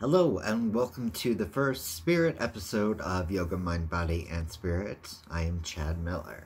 Hello, and welcome to the first Spirit episode of Yoga, Mind, Body, and Spirit. I am Chad Miller.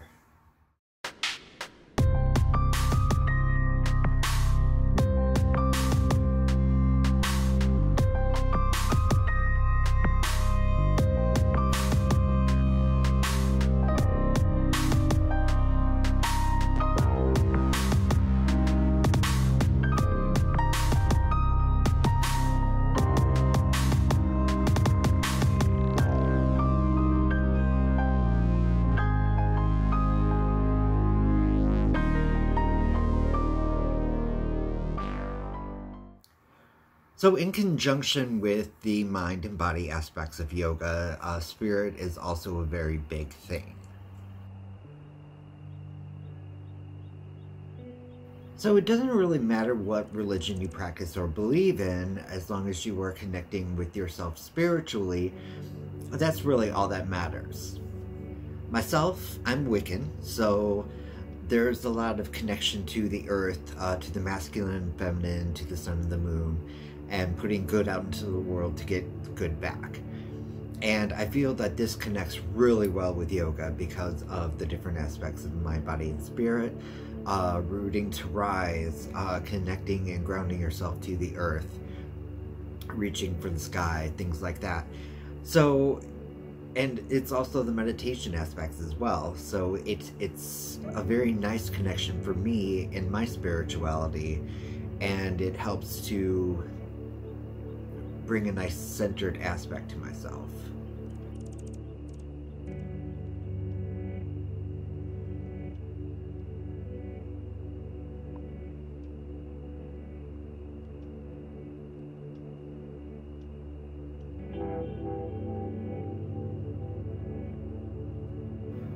So, in conjunction with the mind and body aspects of yoga, uh, spirit is also a very big thing. So, it doesn't really matter what religion you practice or believe in, as long as you are connecting with yourself spiritually, that's really all that matters. Myself, I'm Wiccan, so there's a lot of connection to the earth, uh, to the masculine feminine, to the sun and the moon and putting good out into the world to get good back. And I feel that this connects really well with yoga because of the different aspects of mind, body, and spirit. Uh, rooting to rise, uh, connecting and grounding yourself to the earth, reaching for the sky, things like that. So, and it's also the meditation aspects as well. So it's it's a very nice connection for me in my spirituality, and it helps to bring a nice centered aspect to myself.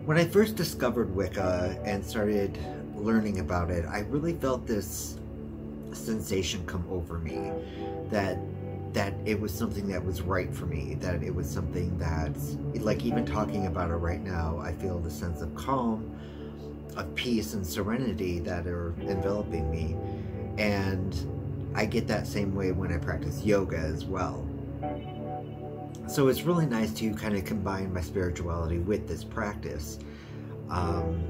When I first discovered Wicca and started learning about it, I really felt this sensation come over me that that it was something that was right for me, that it was something that, like even talking about it right now, I feel the sense of calm, of peace and serenity that are enveloping me. And I get that same way when I practice yoga as well. So it's really nice to kind of combine my spirituality with this practice. Um,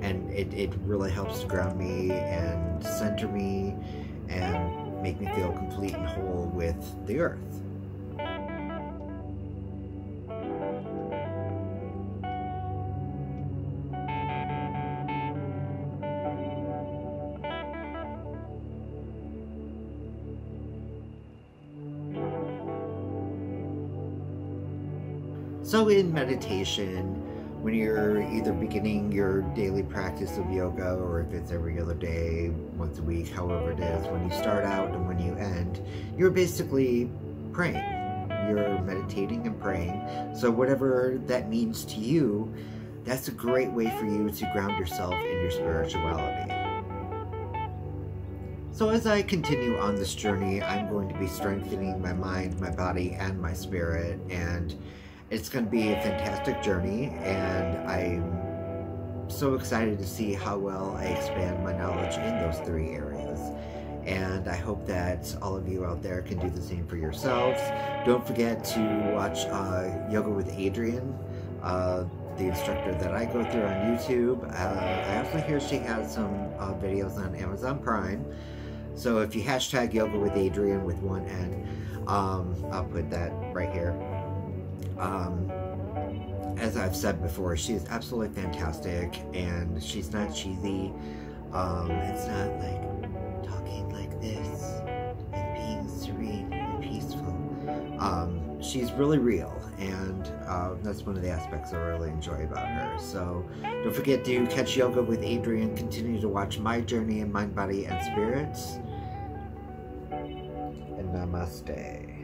and it, it really helps to ground me and center me make me feel complete and whole with the earth. So in meditation, when you're either beginning your daily practice of yoga or if it's every other day, once a week, however it is, when you start out and when you end, you're basically praying. You're meditating and praying. So, whatever that means to you, that's a great way for you to ground yourself in your spirituality. So, as I continue on this journey, I'm going to be strengthening my mind, my body, and my spirit. And it's going to be a fantastic journey, and I'm so excited to see how well I expand my knowledge in those three areas. And I hope that all of you out there can do the same for yourselves. Don't forget to watch uh, Yoga with Adriene, uh, the instructor that I go through on YouTube. Uh, I also hear she has some uh, videos on Amazon Prime. So if you hashtag Yoga with Adriene with one N, um, I'll put that right here. Um, as I've said before, she is absolutely fantastic, and she's not cheesy. Um, it's not like talking like this and being serene and peaceful. Um, she's really real, and uh, that's one of the aspects I really enjoy about her. So don't forget to catch yoga with Adriene. Continue to watch my journey in mind, body, and spirits. And namaste.